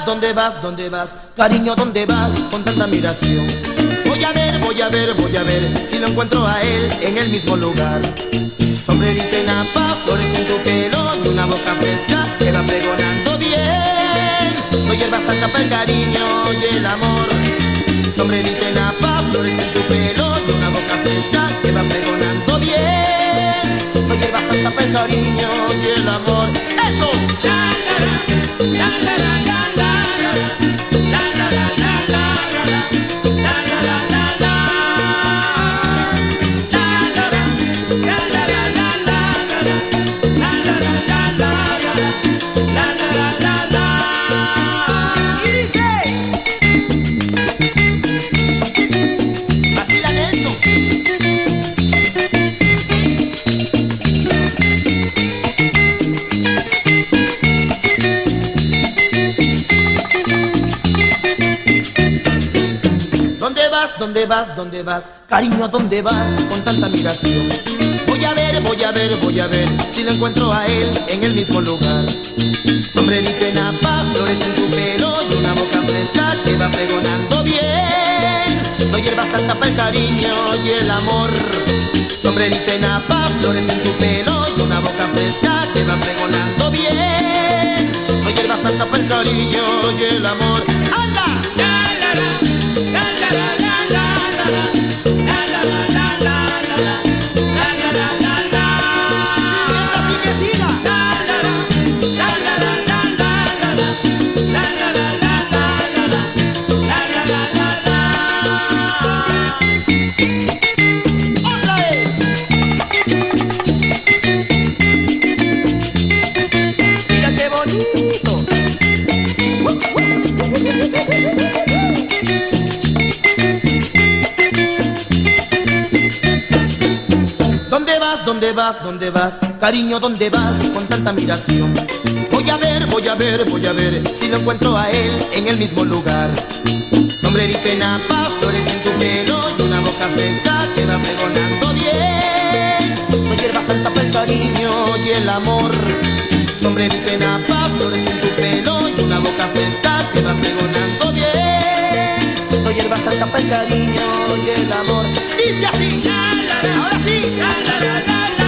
dónde vas, dónde vas? Cariño, ¿dónde vas con tanta admiración? Voy a ver, voy a ver, voy a ver si lo encuentro a él en el mismo lugar. Sombrerito en napa, flores en tu pelo y una boca fresca que va pregonando bien. No hierbas santa para el cariño y el amor. Sombrerito en No hierbas el cariño y el amor. ¡Eso! ¿Dónde vas? ¿Dónde vas? Cariño, ¿dónde vas? Con tanta admiración. Voy a ver, voy a ver, voy a ver si lo encuentro a él en el mismo lugar. Sombrerito en napa, flores en tu pelo y una boca fresca que va pregonando bien. No hierbas santa para el cariño y el amor. Sombrerito en napa, flores en tu pelo y una boca fresca que va pregonando bien. No hierbas santa para el cariño y el amor. ¿Dónde vas? ¿Dónde vas? ¿Dónde vas? Cariño, ¿dónde vas con tanta admiración? Voy a ver, voy a ver, voy a ver si lo encuentro a él en el mismo lugar. Sombrerito en napa, flores en tu pelo y una boca fresca que va pregonando bien. No hierba santa para el cariño y el amor. Sombrerito en napa, flores en tu pelo y una boca fresca que va pregonando bien. No hierba santa para el cariño y el amor. Dice así, ahora sí. La, la, la, la, la,